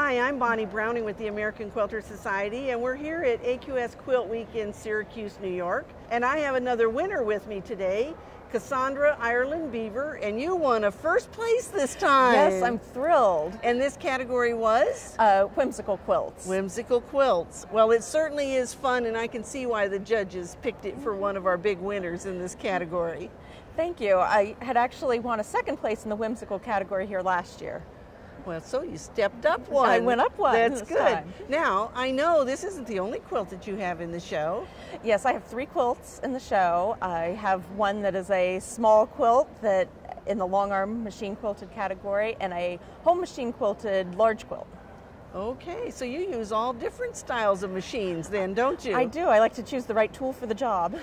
Hi, I'm Bonnie Browning with the American Quilter Society, and we're here at AQS Quilt Week in Syracuse, New York. And I have another winner with me today, Cassandra Ireland Beaver, and you won a first place this time. Yes, I'm thrilled. And this category was? Uh, whimsical quilts. Whimsical quilts. Well, it certainly is fun, and I can see why the judges picked it for one of our big winners in this category. Thank you. I had actually won a second place in the whimsical category here last year. Well, so you stepped up one. I went up one. That's good. Time. Now, I know this isn't the only quilt that you have in the show. Yes, I have three quilts in the show. I have one that is a small quilt that in the long arm machine quilted category and a home machine quilted large quilt. Okay, so you use all different styles of machines then, don't you? I do. I like to choose the right tool for the job.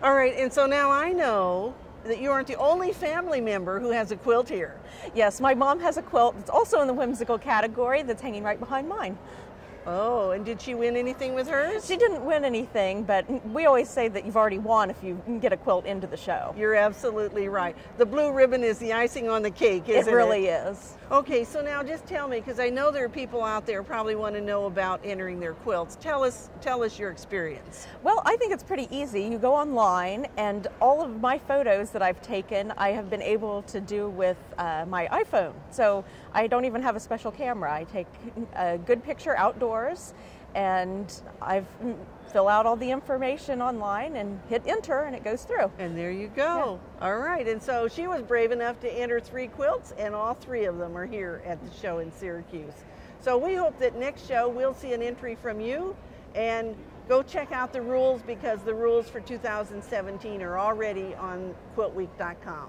All right, and so now I know that you aren't the only family member who has a quilt here. Yes, my mom has a quilt that's also in the whimsical category that's hanging right behind mine. Oh, and did she win anything with hers? She didn't win anything, but we always say that you've already won if you get a quilt into the show. You're absolutely right. The blue ribbon is the icing on the cake, isn't it? It really is. Okay, so now just tell me, because I know there are people out there probably want to know about entering their quilts. Tell us, tell us your experience. Well, I think it's pretty easy. You go online, and all of my photos that I've taken, I have been able to do with uh, my iPhone. So I don't even have a special camera. I take a good picture outdoors, and I've mm, fill out all the information online and hit enter and it goes through. And there you go. Yeah. All right. And so she was brave enough to enter three quilts and all three of them are here at the show in Syracuse. So we hope that next show we'll see an entry from you and go check out the rules because the rules for 2017 are already on quiltweek.com.